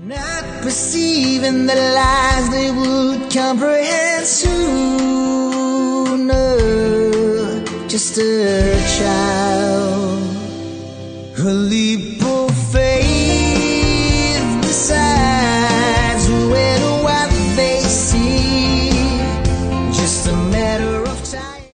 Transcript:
Not perceiving the lies they would comprehend sooner. Just a child, a leap